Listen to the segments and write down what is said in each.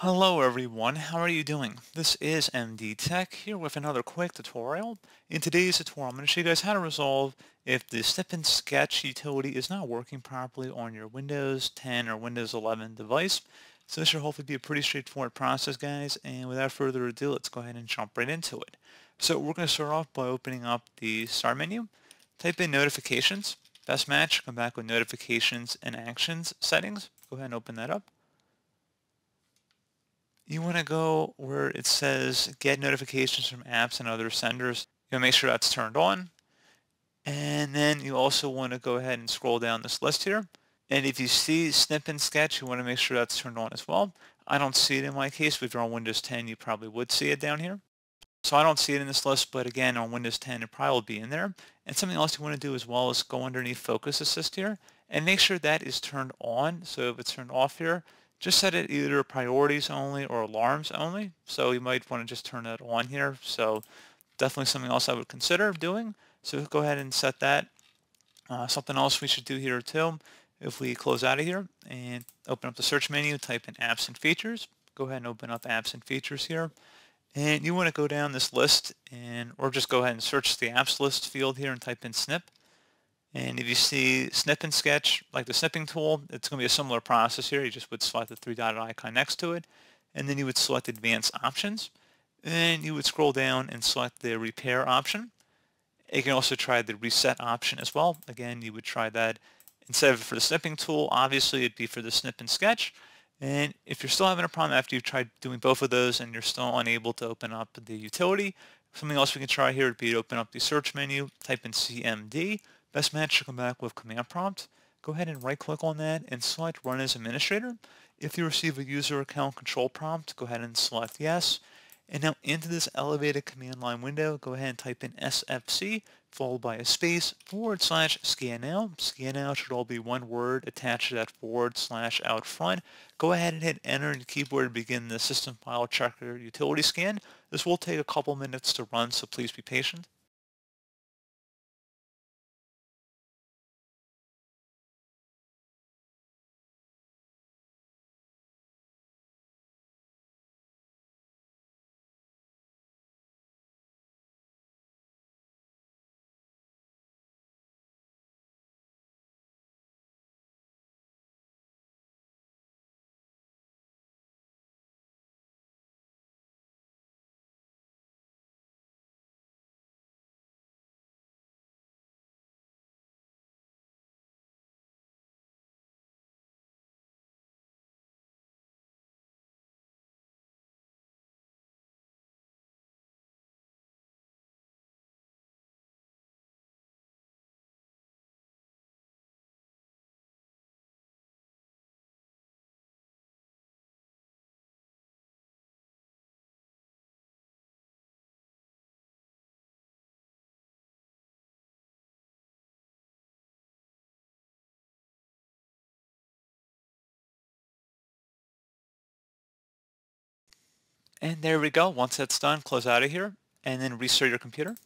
Hello everyone, how are you doing? This is MD Tech here with another quick tutorial. In today's tutorial, I'm going to show you guys how to resolve if the Snip and Sketch utility is not working properly on your Windows 10 or Windows 11 device. So this should hopefully be a pretty straightforward process guys, and without further ado, let's go ahead and jump right into it. So we're going to start off by opening up the Start menu, type in Notifications, Best Match, come back with Notifications and Actions settings, go ahead and open that up you want to go where it says get notifications from apps and other senders. You want to make sure that's turned on. And then you also want to go ahead and scroll down this list here. And if you see Snip and Sketch, you want to make sure that's turned on as well. I don't see it in my case. If you're on Windows 10, you probably would see it down here. So I don't see it in this list, but again, on Windows 10, it probably will be in there. And something else you want to do as well is go underneath Focus Assist here and make sure that is turned on. So if it's turned off here, just set it either priorities only or alarms only. So you might want to just turn that on here. So definitely something else I would consider doing. So go ahead and set that. Uh, something else we should do here too, if we close out of here and open up the search menu, type in apps and features. Go ahead and open up apps and features here. And you want to go down this list and or just go ahead and search the apps list field here and type in snip. And if you see snip and sketch, like the snipping tool, it's going to be a similar process here. You just would select the three-dotted icon next to it, and then you would select advanced options. And you would scroll down and select the repair option. You can also try the reset option as well. Again, you would try that instead of for the snipping tool, obviously it'd be for the snip and sketch. And if you're still having a problem after you've tried doing both of those and you're still unable to open up the utility, something else we can try here would be to open up the search menu, type in CMD, Best match should come back with command prompt. Go ahead and right click on that and select run as administrator. If you receive a user account control prompt, go ahead and select yes. And now into this elevated command line window, go ahead and type in SFC followed by a space forward slash scan now. Scan now should all be one word attached to that forward slash out front. Go ahead and hit enter on the keyboard to begin the system file checker utility scan. This will take a couple minutes to run, so please be patient. And there we go. Once that's done, close out of here and then restart your computer.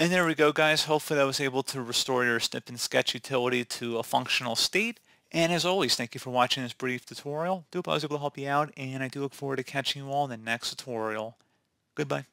And there we go, guys. Hopefully I was able to restore your Snip and Sketch utility to a functional state. And as always, thank you for watching this brief tutorial. Do hope I was able to help you out, and I do look forward to catching you all in the next tutorial. Goodbye.